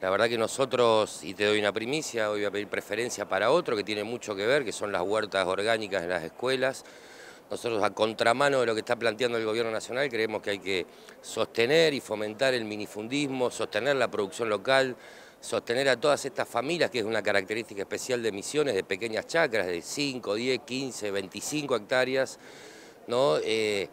La verdad que nosotros, y te doy una primicia, hoy voy a pedir preferencia para otro que tiene mucho que ver, que son las huertas orgánicas en las escuelas. Nosotros a contramano de lo que está planteando el gobierno nacional creemos que hay que sostener y fomentar el minifundismo, sostener la producción local, sostener a todas estas familias, que es una característica especial de Misiones, de pequeñas chacras de 5, 10, 15, 25 hectáreas, ¿no? Eh,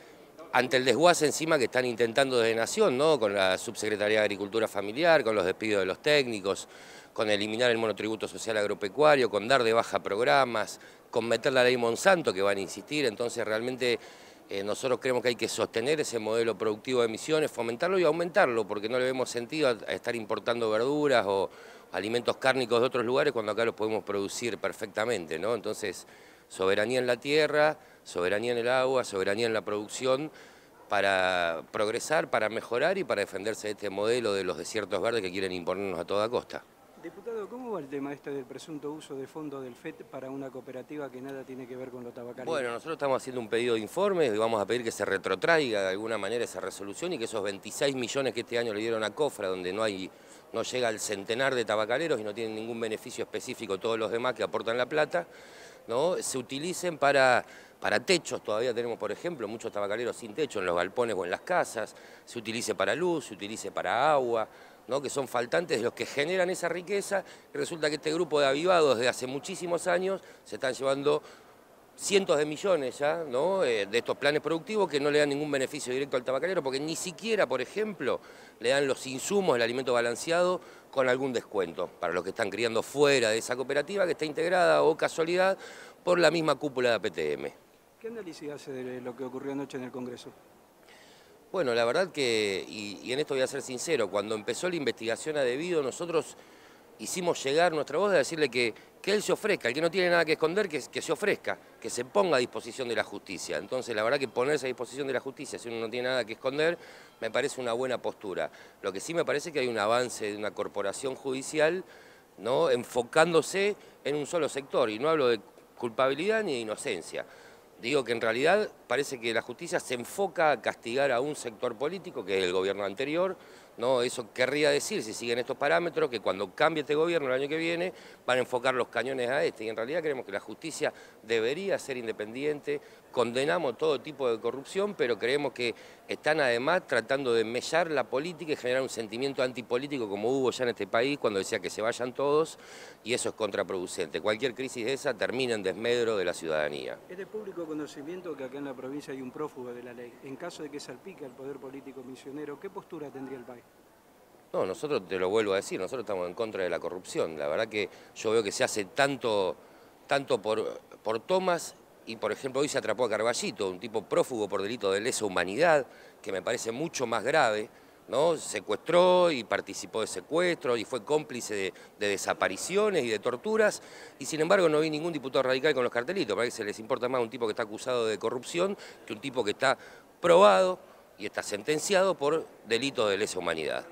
ante el desguace encima que están intentando desde Nación, ¿no? con la Subsecretaría de Agricultura Familiar, con los despidos de los técnicos, con eliminar el monotributo social agropecuario, con dar de baja programas, con meter la ley Monsanto que van a insistir, entonces realmente eh, nosotros creemos que hay que sostener ese modelo productivo de emisiones, fomentarlo y aumentarlo, porque no le vemos sentido a, estar importando verduras o alimentos cárnicos de otros lugares cuando acá los podemos producir perfectamente, ¿no? Entonces, soberanía en la tierra, soberanía en el agua, soberanía en la producción, para progresar, para mejorar y para defenderse de este modelo de los desiertos verdes que quieren imponernos a toda costa. Diputado, ¿cómo va el tema este del presunto uso de fondos del FED para una cooperativa que nada tiene que ver con lo tabacalero? Bueno, nosotros estamos haciendo un pedido de informes y vamos a pedir que se retrotraiga de alguna manera esa resolución y que esos 26 millones que este año le dieron a Cofra, donde no hay no llega al centenar de tabacaleros y no tienen ningún beneficio específico todos los demás que aportan la plata, ¿no? se utilicen para, para techos, todavía tenemos por ejemplo muchos tabacaleros sin techo en los galpones o en las casas, se utilice para luz, se utilice para agua, ¿no? que son faltantes de los que generan esa riqueza resulta que este grupo de avivados desde hace muchísimos años se están llevando cientos de millones ya ¿no? Eh, de estos planes productivos que no le dan ningún beneficio directo al tabacalero porque ni siquiera, por ejemplo, le dan los insumos, el alimento balanceado con algún descuento para los que están criando fuera de esa cooperativa que está integrada o casualidad por la misma cúpula de APTM. ¿Qué análisis hace de lo que ocurrió anoche en el Congreso? Bueno, la verdad que, y, y en esto voy a ser sincero, cuando empezó la investigación a debido nosotros hicimos llegar nuestra voz de decirle que, que él se ofrezca, el que no tiene nada que esconder, que, se ofrezca, que se ponga a disposición de la justicia. Entonces, la verdad que ponerse a disposición de la justicia si uno no tiene nada que esconder, me parece una buena postura. Lo que sí me parece que hay un avance de una corporación judicial ¿no? enfocándose en un solo sector, y no hablo de culpabilidad ni de inocencia. Digo que en realidad parece que la justicia se enfoca a castigar a un sector político, que es el gobierno anterior, ¿no? Eso querría decir, si siguen estos parámetros, que cuando cambie este gobierno el año que viene van a enfocar los cañones a este. Y en realidad creemos que la justicia debería ser independiente, condenamos todo tipo de corrupción, pero creemos que están además tratando de mellar la política y generar un sentimiento antipolítico como hubo ya en este país cuando decía que se vayan todos y eso es contraproducente. Cualquier crisis de esa termina en desmedro de la ciudadanía. Es de público conocimiento que acá en la provincia hay un prófugo de la ley. En caso de que salpique al poder político misionero, ¿qué postura tendría el país? No, nosotros te lo vuelvo a decir, nosotros estamos en contra de la corrupción. La verdad que yo veo que se hace tanto, tanto por, por tomas y por ejemplo hoy se atrapó a Carballito, un tipo prófugo por delito de lesa humanidad, que me parece mucho más grave, ¿no? Secuestró y participó de secuestros y fue cómplice de, de, desapariciones y de torturas, y sin embargo no vi ningún diputado radical con los cartelitos, parece que se les importa más un tipo que está acusado de corrupción que un tipo que está probado y está sentenciado por delitos de lesa humanidad.